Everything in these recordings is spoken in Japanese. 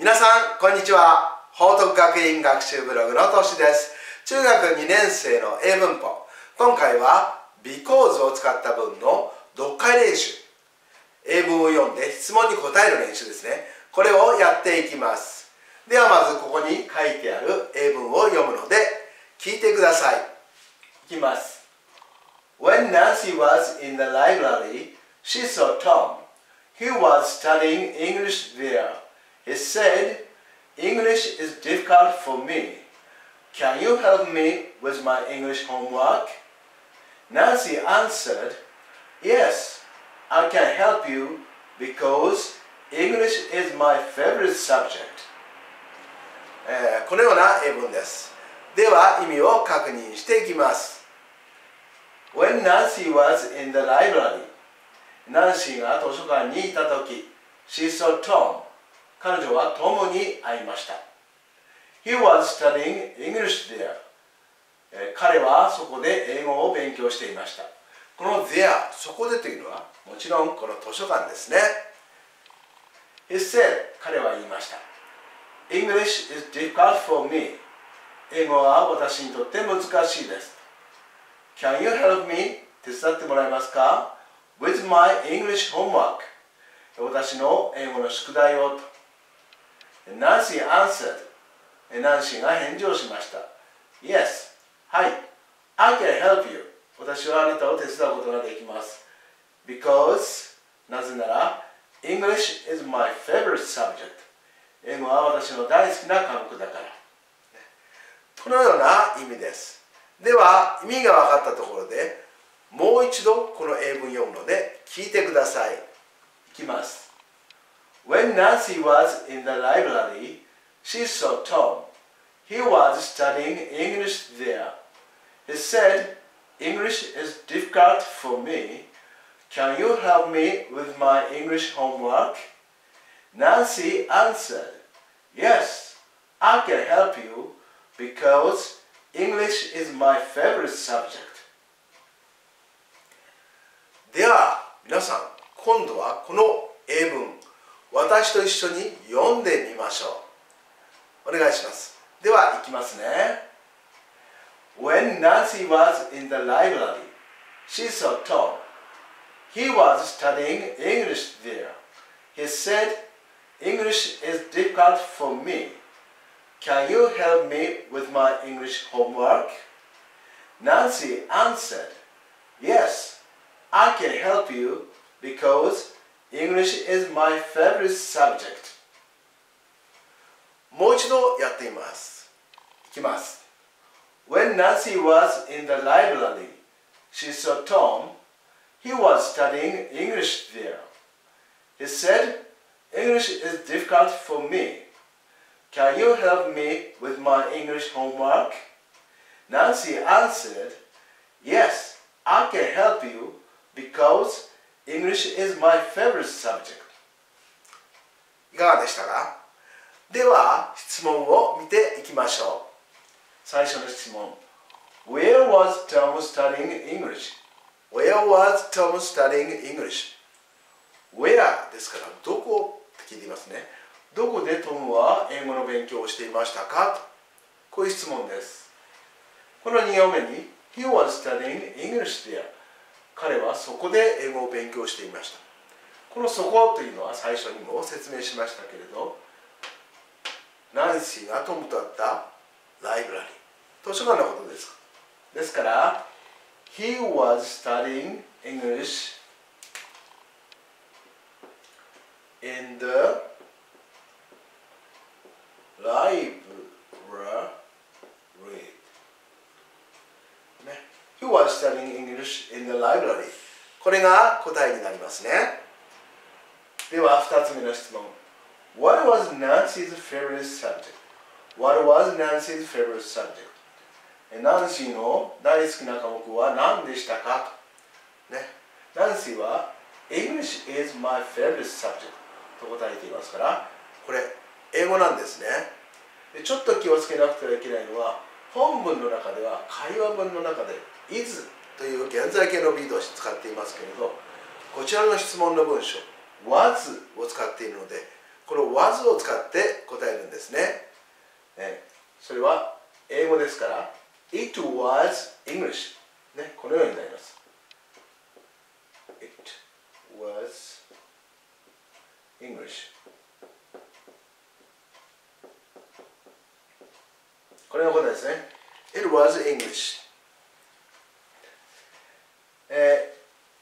皆さんこんにちは。報徳学院学習ブログのとしです。中学2年生の英文法。今回は because を使った文の読解練習。英文を読んで質問に答える練習ですね。これをやっていきます。ではまずここに書いてある英文を読むので聞いてください。いきます。When Nancy was in the library she saw Tom. He was studying English there He said English is difficult for me Can you help me with my English homework? Nancy answered, Yes, I can help you because English is my favorite subject. えーこのような英文です。では意味を確認していきます。When Nancy was in the library, ナンシーが図書館にいたとき、She saw Tom. 彼女はトムに会いました。He was studying English there. 彼はそこで英語を勉強していました。この there、そこでというのはもちろんこの図書館ですね。He said 彼は言いました。English is difficult for me. 英語は私にとって難しいです。Can you help me? 手伝ってもらえますか ?With my English homework. 私の英語の宿題をと。Nancy answered. ナンシーが返事をしました。Yes. はい。I can help you? 私はあなたを手伝うことができます。Because なぜなら English is my favorite subject. 英語は私の大好きな科目だから。このような意味です。では意味が分かったところでもう一度この英文読むので聞いてください。いきます。When Nancy was in the library, she saw Tom. He was studying English there. He said, English is difficult for me. Can you help me with my English homework? Nancy answered, Yes, I can help you because English is my favorite subject. では皆さん今度はこの英文 私と一緒に読んでみましょうお願いしますではいきますね When Nancy was in the library she saw Tom He was studying English there He said English is difficult for me Can you help me with my English homework? Nancy answered Yes I can help you because English is my favorite subject. もう一度やってみます。いきます。When Nancy was in the library, she saw Tom. He was studying English there. He said, English is difficult for me. Can you help me with my English homework? Nancy answered, Yes, I can help you because English is my favorite subject. いかがでしたかでは質問を見ていきましょう。最初の質問。Where was Tom studying English? Where was Tom studying English? Where ですからどこって聞いていますね。どこでトムは英語の勉強をしていましたかとこういう質問です。この2行目に He was studying English there 彼はそこで英語を勉強していました。このそこというのは最初にも説明しましたけれどナンシーがトムとあったライブラリー。図書館のことですですから He was studying English in the library ね He was studying English in the library これが答えになりますねでは2つ目の質問 What was Nancy's favorite subject? What was Nancy's favorite subject? えナンシーの大好きな科目は何でしたかとねナンシーは English is my favorite subject と答えていますからこれ英語なんですねでちょっと気をつけなくてはいけないのは本文の中では会話文の中で is という現在形の be 動詞使っていますけれどこちらの質問の文章 was を使っているのでこの was を使って答えるんですね。ねそれは英語ですから It was English ねこのようになります。It was English これの答えですね。It was English. えー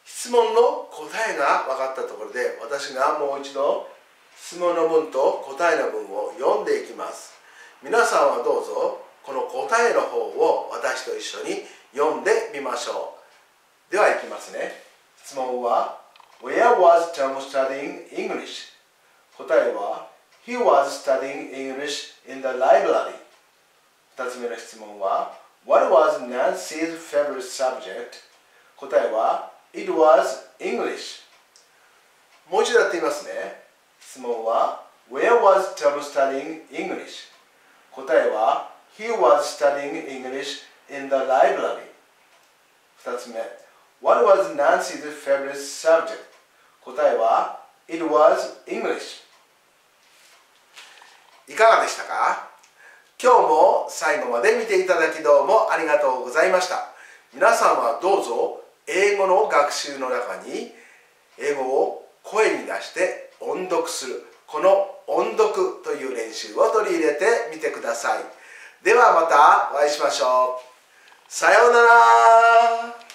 質問の答えが分かったところで私がもう一度質問の文と答えの文を読んでいきます。皆さんはどうぞこの答えの方を私と一緒に読んでみましょう。ではいきますね。質問は Where was Tom studying English? 答えは He was studying English in the library. 2つ目の質問は What was Nancy's favorite subject? 答えは It was English もう一度やってみますね質問は Where was Tom studying English? 答えは He was studying English in the library 二つ目 What was Nancy's favorite subject? 答えは It was English いかがでしたか今日も最後まで見ていただきどうもありがとうございました。皆さんはどうぞ英語の学習の中に英語を声に出して音読するこの音読という練習を取り入れてみてください。ではまたお会いしましょう。さようなら。